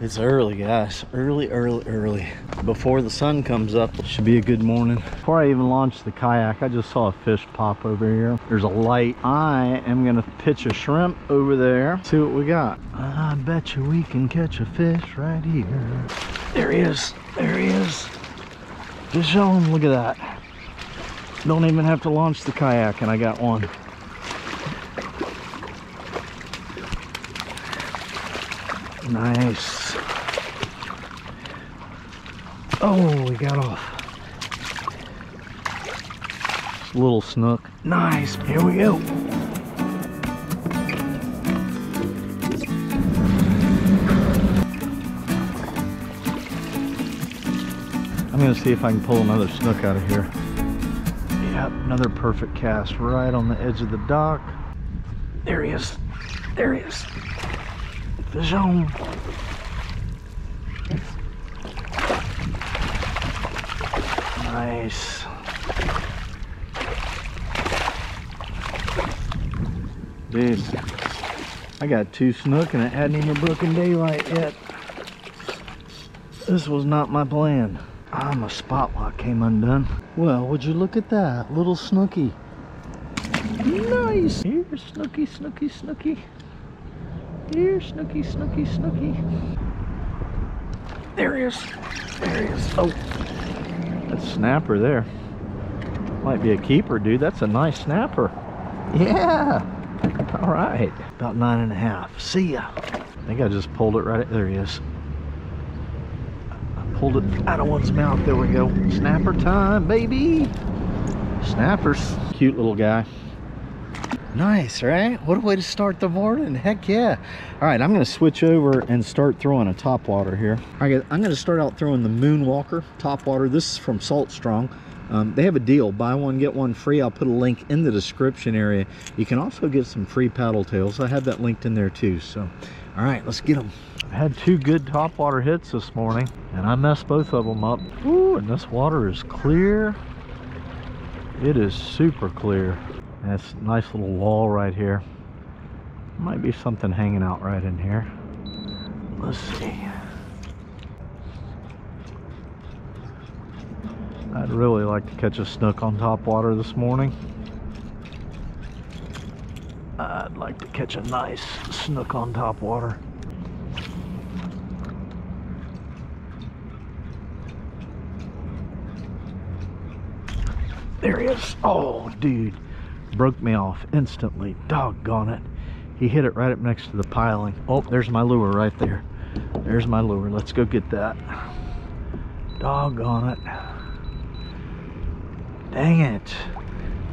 It's early, guys. Early, early, early. Before the sun comes up, it should be a good morning. Before I even launch the kayak, I just saw a fish pop over here. There's a light. I am gonna pitch a shrimp over there. See what we got. I bet you we can catch a fish right here. There he is. There he is. Just show him. Look at that. Don't even have to launch the kayak and I got one. Nice. Oh, we got off. Little snook. Nice. Here we go. I'm gonna see if I can pull another snook out of here. Yep, another perfect cast right on the edge of the dock. There he is. There he is. Fish on. Nice. Dude, I got two snook and it hadn't even broken daylight yet. This was not my plan. Ah, my spot lock came undone. Well, would you look at that, little snooky. Nice. Here, snooky, snooky, snooky. Here, snooky, snooky, snooky. There he is. There he is. Oh, snapper there. Might be a keeper, dude. That's a nice snapper. Yeah. All right. About nine and a half. See ya. I think I just pulled it right. There he is. I pulled it out of one's mouth. There we go. Snapper time, baby. Snappers. Cute little guy. Nice, right? What a way to start the morning. Heck yeah. All right, I'm going to switch over and start throwing a top water here. All right, I'm going to start out throwing the Moonwalker top water. This is from Salt Strong. Um, they have a deal. Buy one, get one free. I'll put a link in the description area. You can also get some free paddle tails. I have that linked in there too. So, all right, let's get them. I had two good top water hits this morning, and I messed both of them up. Ooh, and this water is clear. It is super clear. That's a nice little wall right here. Might be something hanging out right in here. Let's see. I'd really like to catch a snook on top water this morning. I'd like to catch a nice snook on top water. There he is. Oh, dude broke me off instantly. Doggone it. He hit it right up next to the piling. Oh, there's my lure right there. There's my lure. Let's go get that. Doggone it. Dang it.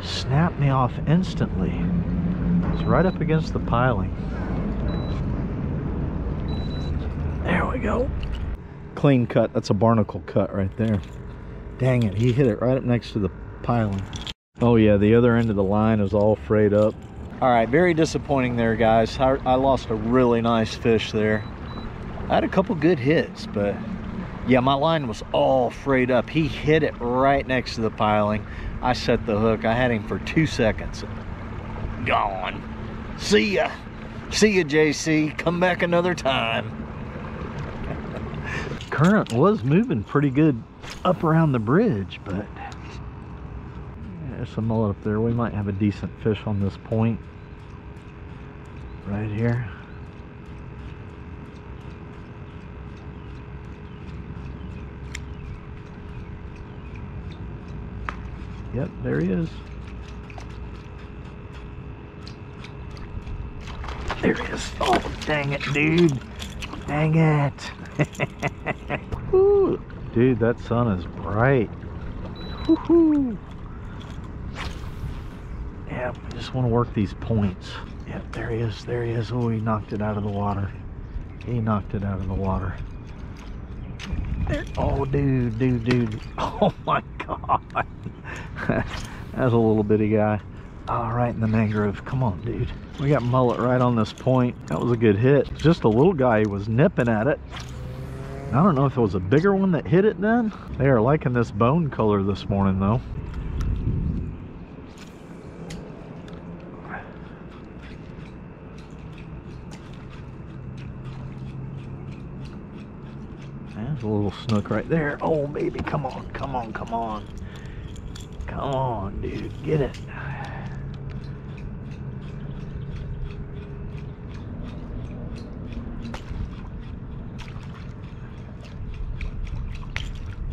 Snapped me off instantly. It's right up against the piling. There we go. Clean cut. That's a barnacle cut right there. Dang it. He hit it right up next to the piling. Oh yeah, the other end of the line is all frayed up. All right, very disappointing there, guys. I, I lost a really nice fish there. I had a couple good hits, but yeah, my line was all frayed up. He hit it right next to the piling. I set the hook. I had him for two seconds. Gone. See ya. See ya, JC. Come back another time. Current was moving pretty good up around the bridge, but some mullet up there. We might have a decent fish on this point. Right here. Yep, there he is. There he is. Oh, dang it, dude. Dang it. dude, that sun is bright. Woohoo. Just want to work these points. Yep, there he is. There he is. Oh, he knocked it out of the water. He knocked it out of the water. There. Oh, dude, dude, dude. Oh, my God. That's a little bitty guy. All right in the mangrove. Come on, dude. We got mullet right on this point. That was a good hit. Just a little guy was nipping at it. I don't know if it was a bigger one that hit it then. They are liking this bone color this morning, though. There's a little snook right there. Oh, baby, come on, come on, come on. Come on, dude, get it.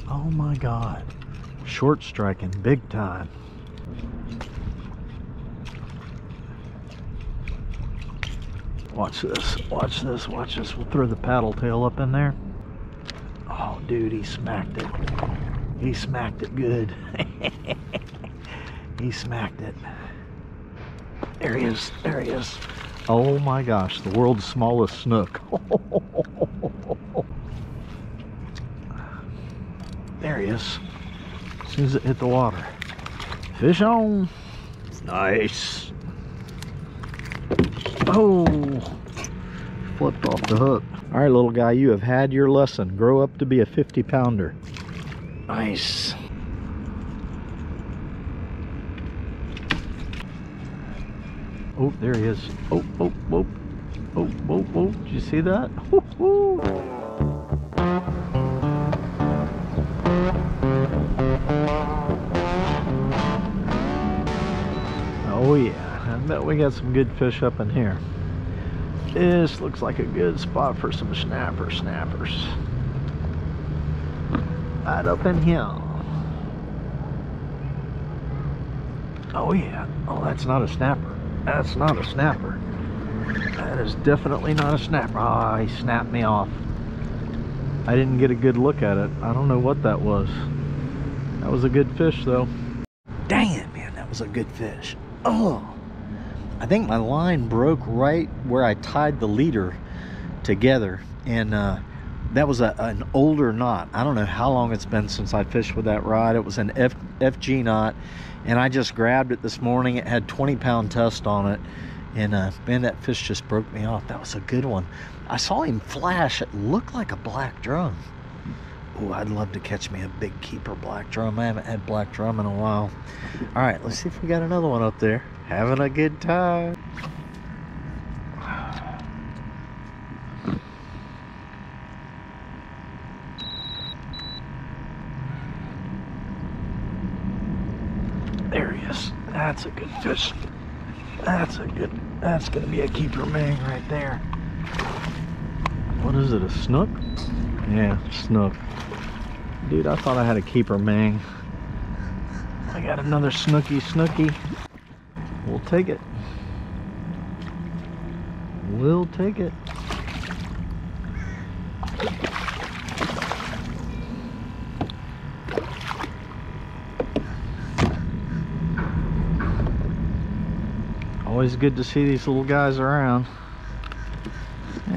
Oh my God. Short striking, big time. Watch this, watch this, watch this. We'll throw the paddle tail up in there. Dude, he smacked it. He smacked it good. he smacked it. There he is, there he is. Oh my gosh, the world's smallest snook. there he is. As soon as it hit the water. Fish on. Nice. Oh, flipped off the hook. All right, little guy, you have had your lesson. Grow up to be a 50 pounder. Nice. Oh, there he is. Oh, oh, oh, oh, oh, oh. Did you see that? Oh yeah, I bet we got some good fish up in here. This looks like a good spot for some snapper snappers. Right up in here. Oh yeah. Oh, that's not a snapper. That's not a snapper. That is definitely not a snapper. Ah, oh, he snapped me off. I didn't get a good look at it. I don't know what that was. That was a good fish though. It, man, that was a good fish. Oh. I think my line broke right where I tied the leader together and uh, that was a, an older knot. I don't know how long it's been since I fished with that rod. It was an F, FG knot and I just grabbed it this morning. It had 20 pound test on it and uh, man, that fish just broke me off. That was a good one. I saw him flash. It looked like a black drum. Oh, I'd love to catch me a big keeper black drum. I haven't had black drum in a while. All right, let's see if we got another one up there. Having a good time. There he is. That's a good fish. That's a good, that's gonna be a keeper mang right there. What is it, a snook? Yeah, snook. Dude, I thought I had a keeper mang. I got another snooky snooky. Take it. We'll take it. Always good to see these little guys around.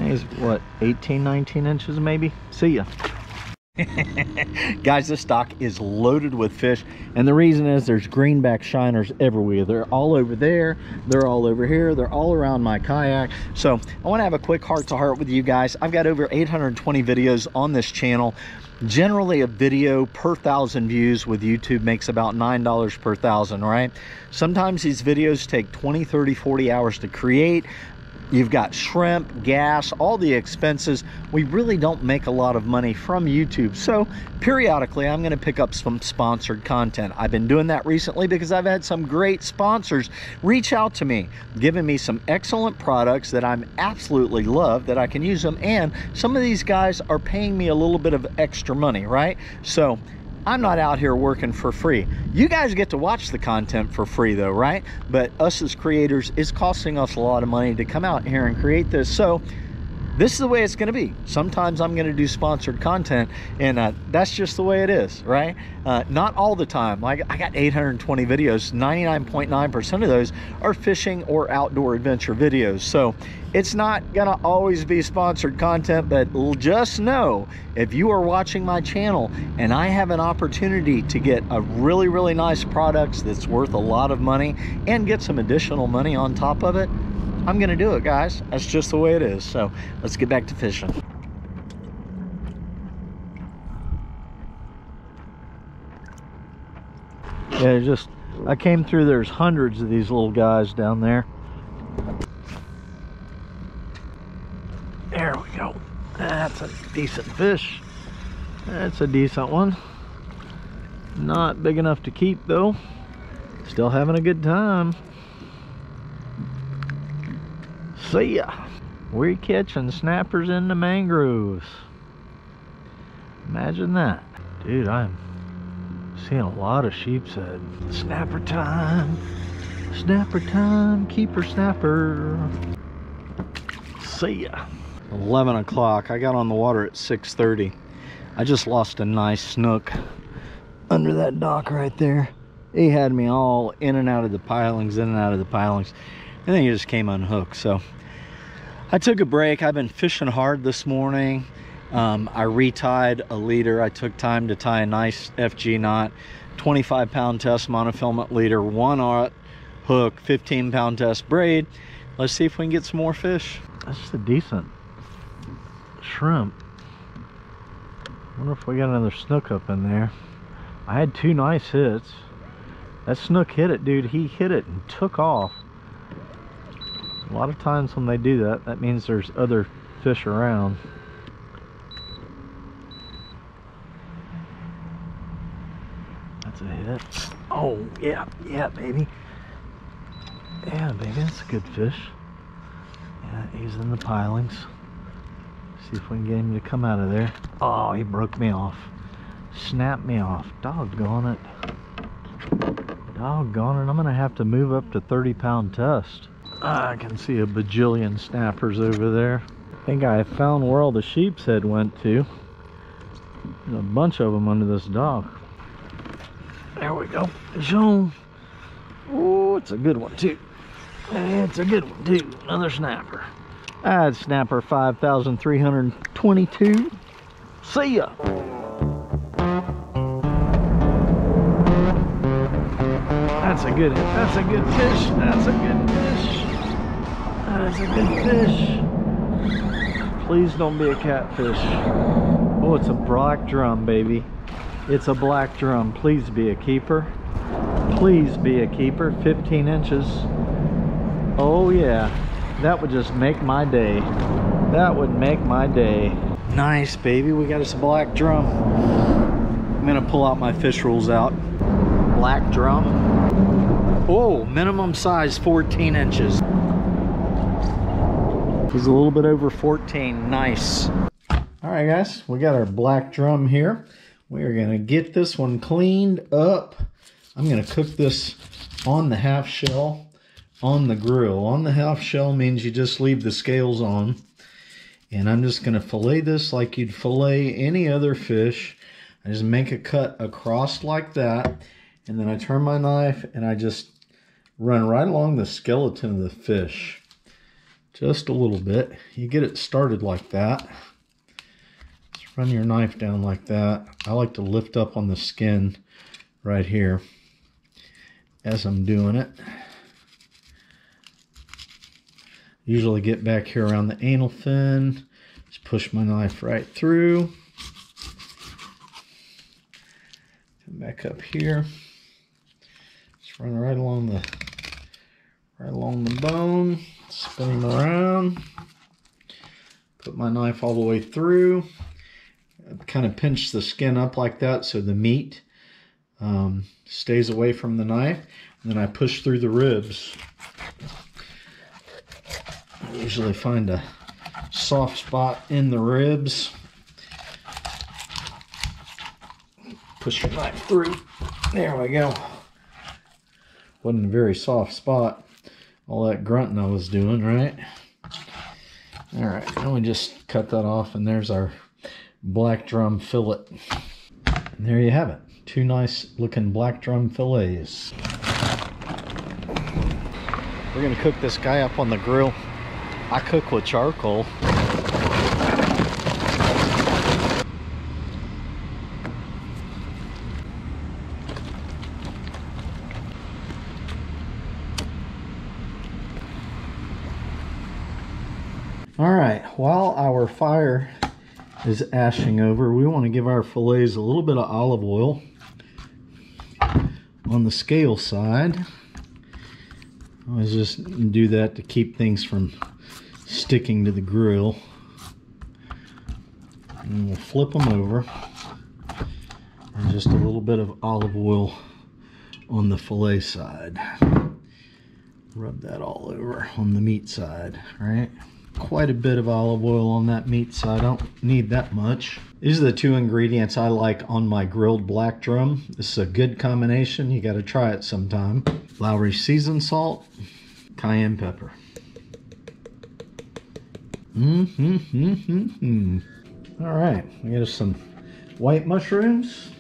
He's what, 18, 19 inches maybe? See ya. Guys, this stock is loaded with fish, and the reason is there's greenback shiners everywhere. They're all over there, they're all over here, they're all around my kayak. So I want to have a quick heart-to-heart -heart with you guys. I've got over 820 videos on this channel. Generally, a video per thousand views with YouTube makes about $9 per thousand, right? Sometimes these videos take 20, 30, 40 hours to create. You've got shrimp, gas, all the expenses. We really don't make a lot of money from YouTube. So periodically, I'm going to pick up some sponsored content. I've been doing that recently because I've had some great sponsors reach out to me, giving me some excellent products that I'm absolutely love that I can use them. And some of these guys are paying me a little bit of extra money, right? So I'm not out here working for free. You guys get to watch the content for free though, right? But us as creators, it's costing us a lot of money to come out here and create this. So this is the way it's going to be. Sometimes I'm going to do sponsored content, and uh, that's just the way it is, right? Uh, not all the time. Like I got 820 videos, 99.9% of those are fishing or outdoor adventure videos. So it's not going to always be sponsored content, but just know if you are watching my channel and I have an opportunity to get a really, really nice product that's worth a lot of money and get some additional money on top of it, I'm gonna do it guys. That's just the way it is. So let's get back to fishing. Yeah just I came through there's hundreds of these little guys down there there we go that's a decent fish That's a decent one. Not big enough to keep though. Still having a good time. See ya. We're catching snappers in the mangroves. Imagine that. Dude, I'm seeing a lot of sheep's head. Snapper time. Snapper time. Keeper snapper. See ya. 11 o'clock. I got on the water at 6.30. I just lost a nice snook under that dock right there. He had me all in and out of the pilings, in and out of the pilings. And then he just came unhooked. So I took a break. I've been fishing hard this morning. Um, I retied a leader. I took time to tie a nice FG knot, 25 pound test monofilament leader, one aught hook, 15 pound test braid. Let's see if we can get some more fish. That's just a decent shrimp. Wonder if we got another snook up in there. I had two nice hits. That snook hit it, dude. He hit it and took off. A lot of times when they do that, that means there's other fish around. That's a hit. Oh, yeah, yeah, baby. Yeah, baby, that's a good fish. Yeah, he's in the pilings. See if we can get him to come out of there. Oh, he broke me off. Snapped me off. Doggone it. Doggone it. I'm going to have to move up to 30 pound test. I can see a bajillion snappers over there. I think I found where all the sheep's head went to. There's a bunch of them under this dock. There we go. Show. Oh, it's a good one too. It's a good one too. Another snapper. That's snapper 5,322. See ya. That's a good, that's a good fish. That's a good fish. That's a good fish. Please don't be a catfish. Oh, it's a black drum, baby. It's a black drum. Please be a keeper. Please be a keeper. 15 inches. Oh yeah. That would just make my day. That would make my day. Nice, baby. We got us a black drum. I'm gonna pull out my fish rules out. Black drum. Oh, minimum size 14 inches. He's a little bit over 14. Nice. All right, guys, we got our black drum here. We are gonna get this one cleaned up. I'm gonna cook this on the half shell on the grill. On the half shell means you just leave the scales on. And I'm just gonna fillet this like you'd fillet any other fish. I just make a cut across like that. And then I turn my knife and I just run right along the skeleton of the fish. Just a little bit. You get it started like that. Just run your knife down like that. I like to lift up on the skin right here as I'm doing it. Usually get back here around the anal fin. Just push my knife right through. Come back up here. Just run right along the right along the bone, spin them around, put my knife all the way through, kind of pinch the skin up like that so the meat um, stays away from the knife. And then I push through the ribs. Usually find a soft spot in the ribs. Push your knife through. There we go. Wasn't a very soft spot all that grunting I was doing, right? All right, now we just cut that off and there's our black drum fillet. And there you have it. Two nice looking black drum fillets. We're gonna cook this guy up on the grill. I cook with charcoal. All right, while our fire is ashing over, we want to give our fillets a little bit of olive oil on the scale side. I always just do that to keep things from sticking to the grill. And we'll flip them over. And just a little bit of olive oil on the fillet side. Rub that all over on the meat side, right? Quite a bit of olive oil on that meat side. I don't need that much. These are the two ingredients I like on my grilled black drum. This is a good combination. You got to try it sometime. Lawry seasoned salt, cayenne pepper. Mm-hmm, mm. All right, we got some white mushrooms.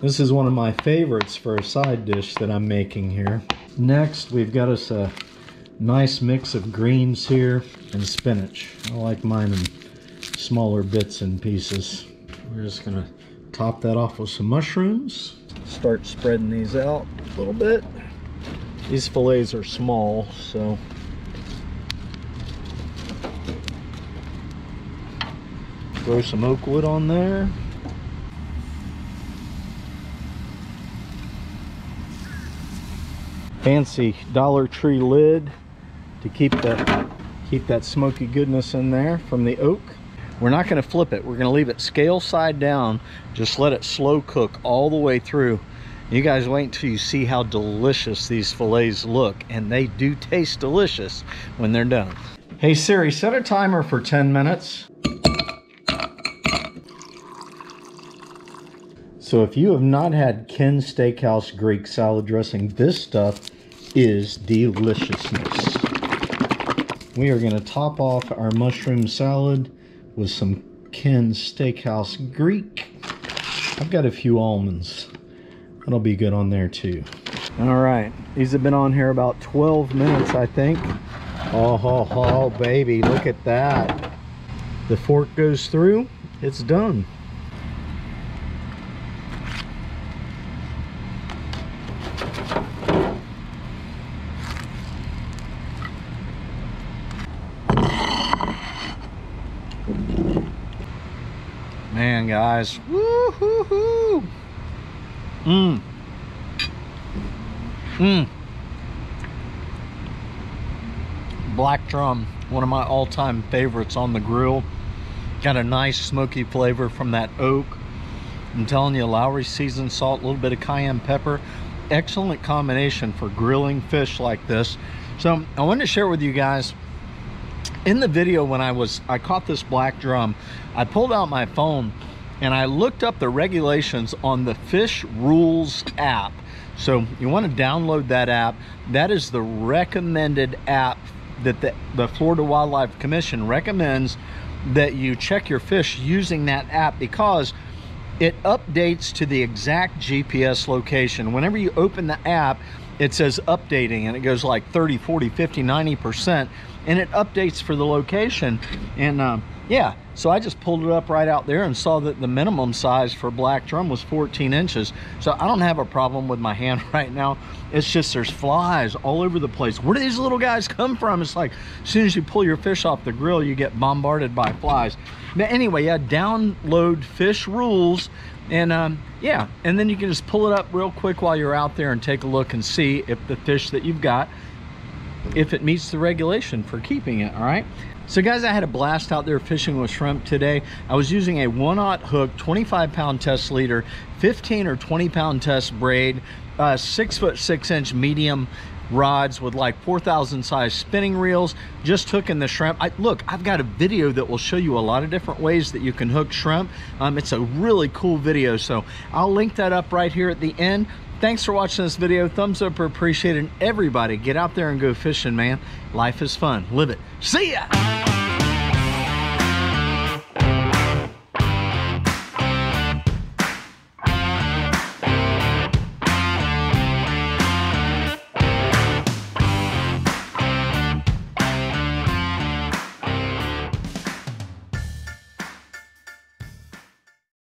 This is one of my favorites for a side dish that I'm making here. Next, we've got us a nice mix of greens here and spinach. I like mine in smaller bits and pieces. We're just gonna top that off with some mushrooms. Start spreading these out a little bit. These fillets are small, so throw some oak wood on there. Fancy Dollar Tree lid to keep that keep that smoky goodness in there from the oak. We're not going to flip it. We're going to leave it scale side down. Just let it slow cook all the way through. You guys wait until you see how delicious these fillets look. And they do taste delicious when they're done. Hey Siri, set a timer for 10 minutes. So if you have not had Ken Steakhouse Greek salad dressing, this stuff is deliciousness. We are going to top off our mushroom salad with some Ken Steakhouse Greek. I've got a few almonds. That'll be good on there too. All right, these have been on here about 12 minutes, I think. Oh, oh, oh, baby, look at that. The fork goes through, it's done. Man, guys. Woo hoo hoo. Mmm. Mmm. Black Drum, one of my all-time favorites on the grill. Got a nice smoky flavor from that oak. I'm telling you, Lawry seasoned salt, a little bit of cayenne pepper. Excellent combination for grilling fish like this. So I wanted to share with you guys in the video when I was I caught this black drum I pulled out my phone and I looked up the regulations on the fish rules app. So you want to download that app. That is the recommended app that the, the Florida Wildlife Commission recommends that you check your fish using that app because it updates to the exact GPS location. Whenever you open the app it says updating and it goes like 30 40 50 90 percent and it updates for the location. And um, yeah so I just pulled it up right out there and saw that the minimum size for black drum was 14 inches. So I don't have a problem with my hand right now. It's just there's flies all over the place. Where do these little guys come from? It's like as soon as you pull your fish off the grill you get bombarded by flies. But anyway yeah download fish rules and um, yeah and then you can just pull it up real quick while you're out there and take a look and see if the fish that you've got if it meets the regulation for keeping it all right so guys i had a blast out there fishing with shrimp today i was using a one-aught hook 25 pound test leader 15 or 20 pound test braid uh, six foot six inch medium rods with like 4,000 size spinning reels, just hooking the shrimp. I, look, I've got a video that will show you a lot of different ways that you can hook shrimp. Um, it's a really cool video, so I'll link that up right here at the end. Thanks for watching this video. Thumbs up are appreciated. Everybody, get out there and go fishing, man. Life is fun. Live it. See ya!